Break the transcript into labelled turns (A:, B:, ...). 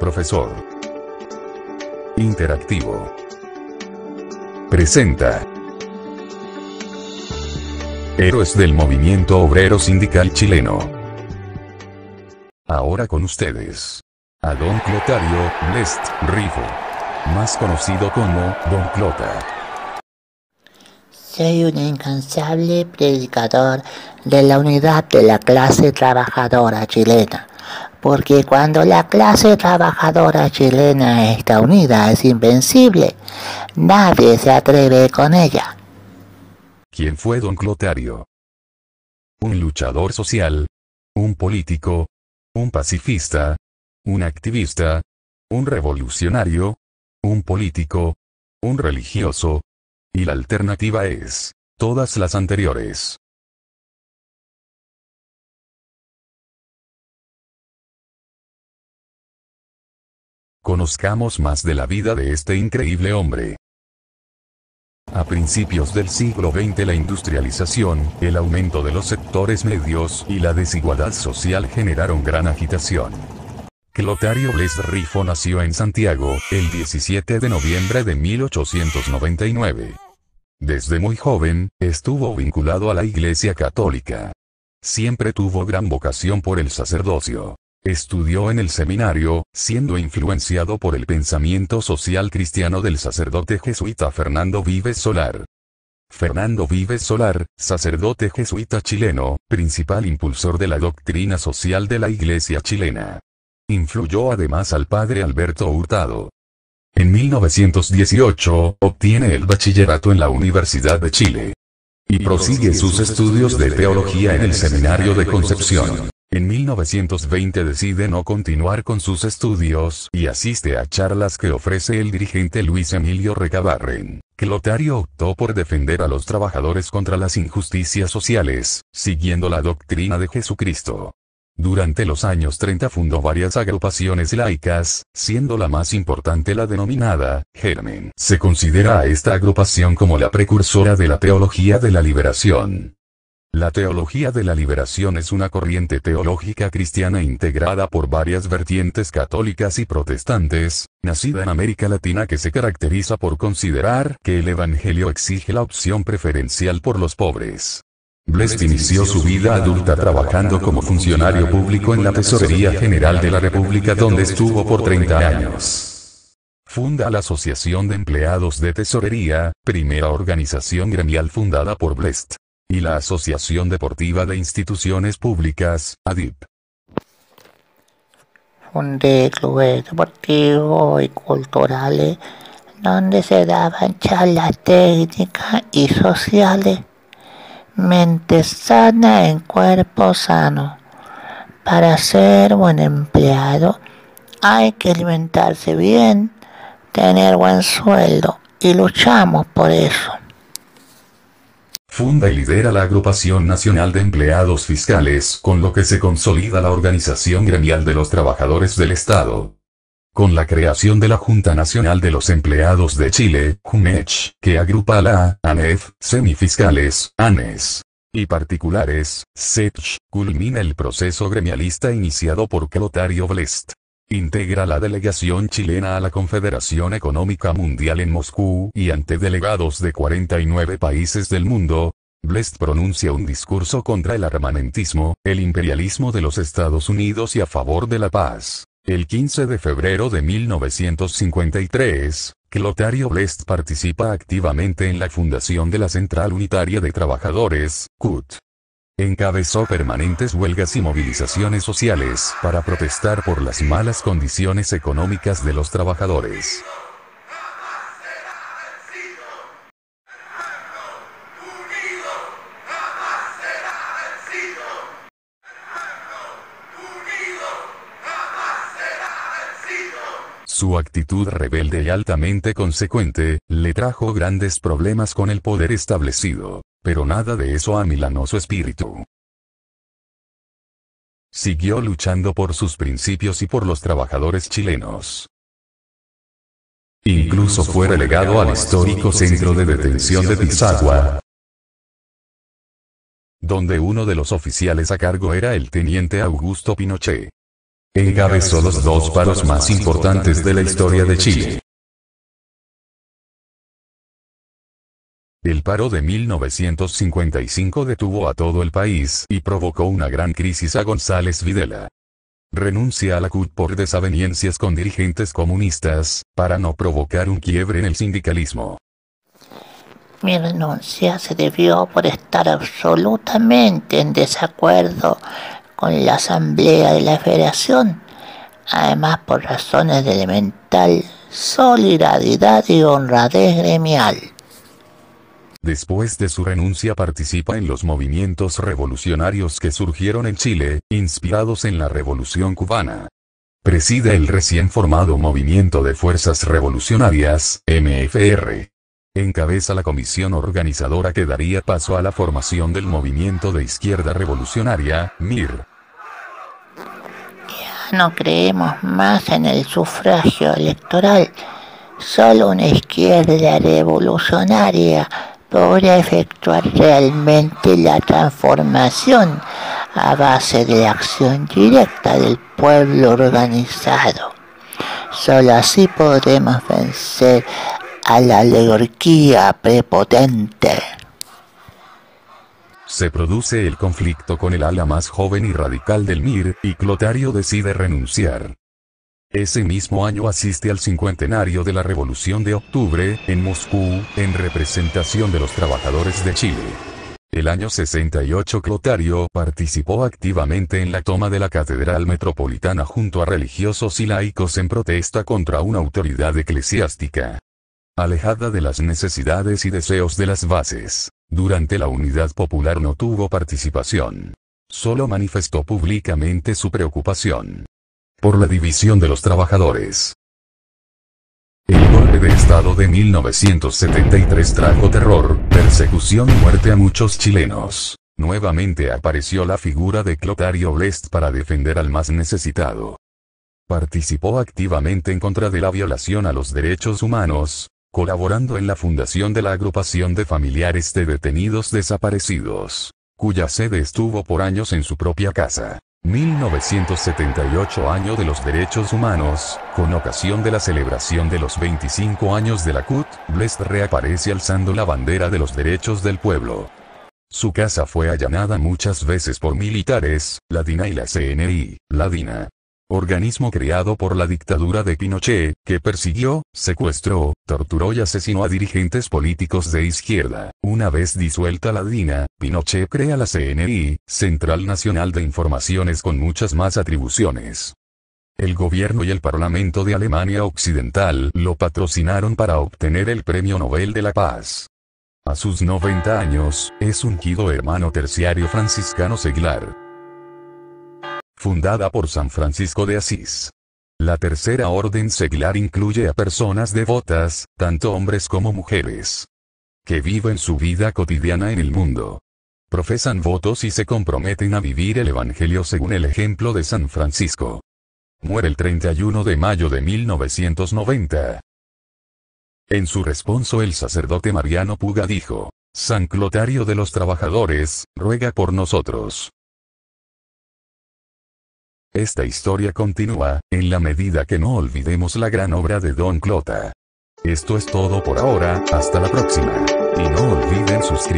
A: Profesor. Interactivo. Presenta. Héroes del movimiento obrero sindical chileno. Ahora con ustedes. A Don Clotario Blest Rifo. Más conocido como Don Clota.
B: Soy un incansable predicador de la unidad de la clase trabajadora chilena, porque cuando la clase trabajadora chilena está unida es invencible, nadie se atreve con ella.
A: ¿Quién fue don Clotario? Un luchador social, un político, un pacifista, un activista, un revolucionario, un político, un religioso, y la alternativa es, todas las anteriores. Conozcamos más de la vida de este increíble hombre. A principios del siglo XX la industrialización, el aumento de los sectores medios y la desigualdad social generaron gran agitación. Clotario Bles Rifo nació en Santiago, el 17 de noviembre de 1899. Desde muy joven, estuvo vinculado a la Iglesia Católica. Siempre tuvo gran vocación por el sacerdocio. Estudió en el seminario, siendo influenciado por el pensamiento social cristiano del sacerdote jesuita Fernando Vives Solar. Fernando Vives Solar, sacerdote jesuita chileno, principal impulsor de la doctrina social de la Iglesia chilena. Influyó además al padre Alberto Hurtado. En 1918, obtiene el bachillerato en la Universidad de Chile. Y prosigue sus estudios de teología en el Seminario de Concepción. En 1920 decide no continuar con sus estudios y asiste a charlas que ofrece el dirigente Luis Emilio Recabarren. Clotario optó por defender a los trabajadores contra las injusticias sociales, siguiendo la doctrina de Jesucristo. Durante los años 30 fundó varias agrupaciones laicas, siendo la más importante la denominada Germen. Se considera a esta agrupación como la precursora de la teología de la liberación. La teología de la liberación es una corriente teológica cristiana integrada por varias vertientes católicas y protestantes, nacida en América Latina que se caracteriza por considerar que el Evangelio exige la opción preferencial por los pobres. Blest inició su vida adulta trabajando como funcionario público en la Tesorería General de la República donde estuvo por 30 años. Funda la Asociación de Empleados de Tesorería, primera organización gremial fundada por Blest. Y la Asociación Deportiva de Instituciones Públicas, ADIP.
B: Fundé clubes deportivos y culturales donde se daban charlas técnicas y sociales Mente sana en cuerpo sano. Para ser buen empleado hay que alimentarse bien, tener buen sueldo y luchamos por eso.
A: Funda y lidera la Agrupación Nacional de Empleados Fiscales, con lo que se consolida la Organización Gremial de los Trabajadores del Estado con la creación de la Junta Nacional de los Empleados de Chile, JUNECH, que agrupa a la ANEF, semifiscales, ANES y particulares, SETCH, culmina el proceso gremialista iniciado por Clotario Blest. Integra la delegación chilena a la Confederación Económica Mundial en Moscú y ante delegados de 49 países del mundo, Blest pronuncia un discurso contra el armamentismo, el imperialismo de los Estados Unidos y a favor de la paz. El 15 de febrero de 1953, Clotario Blest participa activamente en la fundación de la Central Unitaria de Trabajadores, CUT. Encabezó permanentes huelgas y movilizaciones sociales para protestar por las malas condiciones económicas de los trabajadores. Su actitud rebelde y altamente consecuente, le trajo grandes problemas con el poder establecido, pero nada de eso amilanó su espíritu. Siguió luchando por sus principios y por los trabajadores chilenos. Incluso fue relegado al histórico centro de detención de Pisagua, donde uno de los oficiales a cargo era el teniente Augusto Pinochet. Encabezó los dos paros más importantes de la historia de Chile. El paro de 1955 detuvo a todo el país y provocó una gran crisis a González Videla. Renuncia a la CUT por desavenencias con dirigentes comunistas, para no provocar un quiebre en el sindicalismo.
B: Mi renuncia se debió por estar absolutamente en desacuerdo con la Asamblea de la Federación, además por razones de elemental solidaridad y honradez gremial.
A: Después de su renuncia participa en los movimientos revolucionarios que surgieron en Chile, inspirados en la Revolución cubana. Preside el recién formado Movimiento de Fuerzas Revolucionarias, MFR. Encabeza la comisión organizadora que daría paso a la formación del Movimiento de Izquierda Revolucionaria, MIR
B: no creemos más en el sufragio electoral. Solo una izquierda revolucionaria podría efectuar realmente la transformación a base de la acción directa del pueblo organizado. Solo así podremos vencer a la oligarquía prepotente
A: se produce el conflicto con el ala más joven y radical del MIR, y Clotario decide renunciar. Ese mismo año asiste al cincuentenario de la Revolución de Octubre, en Moscú, en representación de los trabajadores de Chile. El año 68 Clotario participó activamente en la toma de la Catedral Metropolitana junto a religiosos y laicos en protesta contra una autoridad eclesiástica. Alejada de las necesidades y deseos de las bases. Durante la Unidad Popular no tuvo participación. Solo manifestó públicamente su preocupación por la división de los trabajadores. El golpe de Estado de 1973 trajo terror, persecución y muerte a muchos chilenos. Nuevamente apareció la figura de Clotario Blest para defender al más necesitado. Participó activamente en contra de la violación a los derechos humanos, colaborando en la fundación de la agrupación de familiares de detenidos desaparecidos, cuya sede estuvo por años en su propia casa. 1978 Año de los Derechos Humanos, con ocasión de la celebración de los 25 años de la CUT, Blest reaparece alzando la bandera de los derechos del pueblo. Su casa fue allanada muchas veces por militares, la DINA y la CNI, la DINA, organismo creado por la dictadura de Pinochet, que persiguió, secuestró, torturó y asesinó a dirigentes políticos de izquierda. Una vez disuelta la DINA, Pinochet crea la CNI, Central Nacional de Informaciones con muchas más atribuciones. El gobierno y el Parlamento de Alemania Occidental lo patrocinaron para obtener el Premio Nobel de la Paz. A sus 90 años, es ungido hermano terciario franciscano seglar fundada por San Francisco de Asís. La tercera orden seglar incluye a personas devotas, tanto hombres como mujeres, que viven su vida cotidiana en el mundo. Profesan votos y se comprometen a vivir el Evangelio según el ejemplo de San Francisco. Muere el 31 de mayo de 1990. En su responso el sacerdote Mariano Puga dijo, San Clotario de los Trabajadores, ruega por nosotros. Esta historia continúa, en la medida que no olvidemos la gran obra de Don Clota. Esto es todo por ahora, hasta la próxima. Y no olviden suscribirse.